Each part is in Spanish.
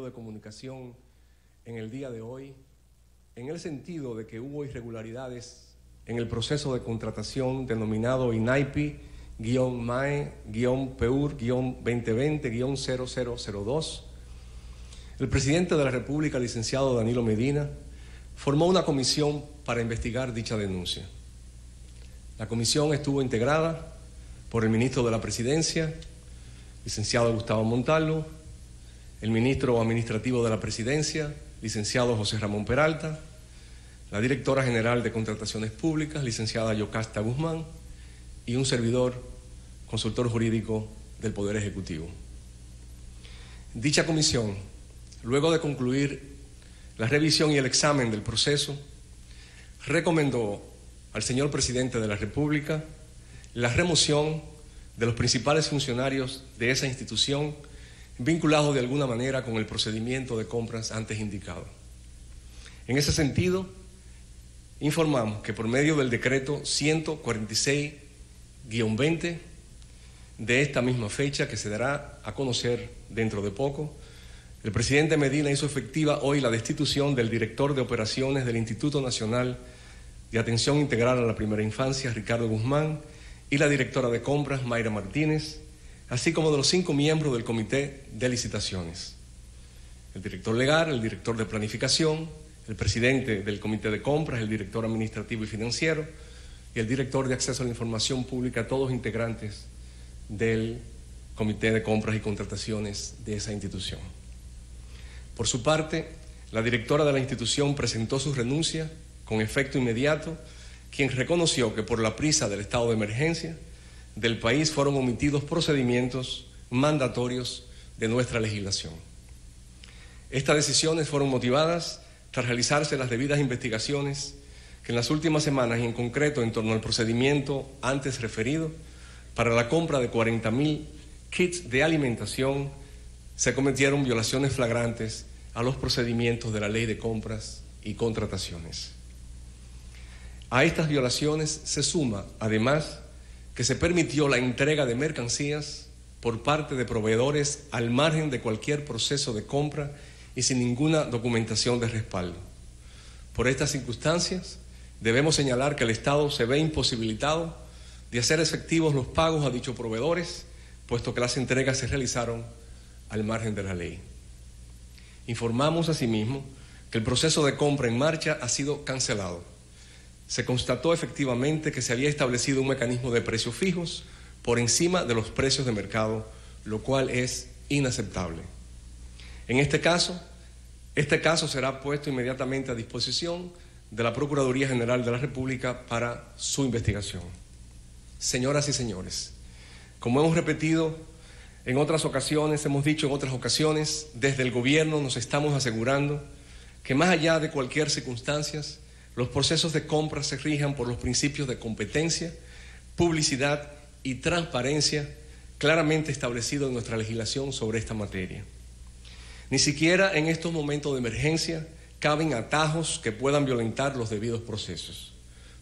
de comunicación en el día de hoy en el sentido de que hubo irregularidades en el proceso de contratación denominado INAIPI-MAE-PEUR-2020-0002. El presidente de la República, licenciado Danilo Medina, formó una comisión para investigar dicha denuncia. La comisión estuvo integrada por el ministro de la Presidencia, licenciado Gustavo Montalvo, el ministro administrativo de la Presidencia, licenciado José Ramón Peralta, la directora general de Contrataciones Públicas, licenciada Yocasta Guzmán, y un servidor, consultor jurídico del Poder Ejecutivo. Dicha comisión, luego de concluir la revisión y el examen del proceso, recomendó al señor presidente de la República la remoción de los principales funcionarios de esa institución vinculados de alguna manera con el procedimiento de compras antes indicado. En ese sentido, informamos que por medio del decreto 146-20 de esta misma fecha, que se dará a conocer dentro de poco, el presidente Medina hizo efectiva hoy la destitución del director de operaciones del Instituto Nacional de Atención Integral a la Primera Infancia, Ricardo Guzmán, y la directora de compras, Mayra Martínez, así como de los cinco miembros del Comité de Licitaciones. El director legal, el director de planificación, el presidente del Comité de Compras, el director administrativo y financiero y el director de acceso a la información pública, todos integrantes del Comité de Compras y Contrataciones de esa institución. Por su parte, la directora de la institución presentó su renuncia con efecto inmediato quien reconoció que por la prisa del estado de emergencia del país fueron omitidos procedimientos mandatorios de nuestra legislación. Estas decisiones fueron motivadas tras realizarse las debidas investigaciones que en las últimas semanas y en concreto en torno al procedimiento antes referido para la compra de 40.000 kits de alimentación se cometieron violaciones flagrantes a los procedimientos de la ley de compras y contrataciones. A estas violaciones se suma, además, que se permitió la entrega de mercancías por parte de proveedores al margen de cualquier proceso de compra y sin ninguna documentación de respaldo. Por estas circunstancias, debemos señalar que el Estado se ve imposibilitado de hacer efectivos los pagos a dichos proveedores, puesto que las entregas se realizaron al margen de la ley. Informamos asimismo que el proceso de compra en marcha ha sido cancelado se constató efectivamente que se había establecido un mecanismo de precios fijos por encima de los precios de mercado, lo cual es inaceptable. En este caso, este caso será puesto inmediatamente a disposición de la Procuraduría General de la República para su investigación. Señoras y señores, como hemos repetido en otras ocasiones, hemos dicho en otras ocasiones, desde el gobierno nos estamos asegurando que más allá de cualquier circunstancia, los procesos de compra se rijan por los principios de competencia, publicidad y transparencia claramente establecidos en nuestra legislación sobre esta materia. Ni siquiera en estos momentos de emergencia caben atajos que puedan violentar los debidos procesos.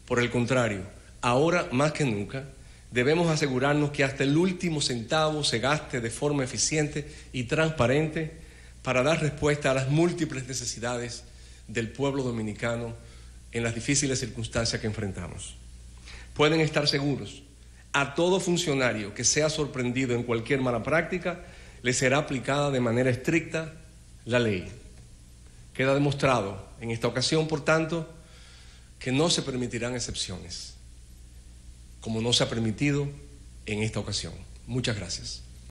Por el contrario, ahora más que nunca, debemos asegurarnos que hasta el último centavo se gaste de forma eficiente y transparente para dar respuesta a las múltiples necesidades del pueblo dominicano en las difíciles circunstancias que enfrentamos. Pueden estar seguros, a todo funcionario que sea sorprendido en cualquier mala práctica, le será aplicada de manera estricta la ley. Queda demostrado en esta ocasión, por tanto, que no se permitirán excepciones, como no se ha permitido en esta ocasión. Muchas gracias.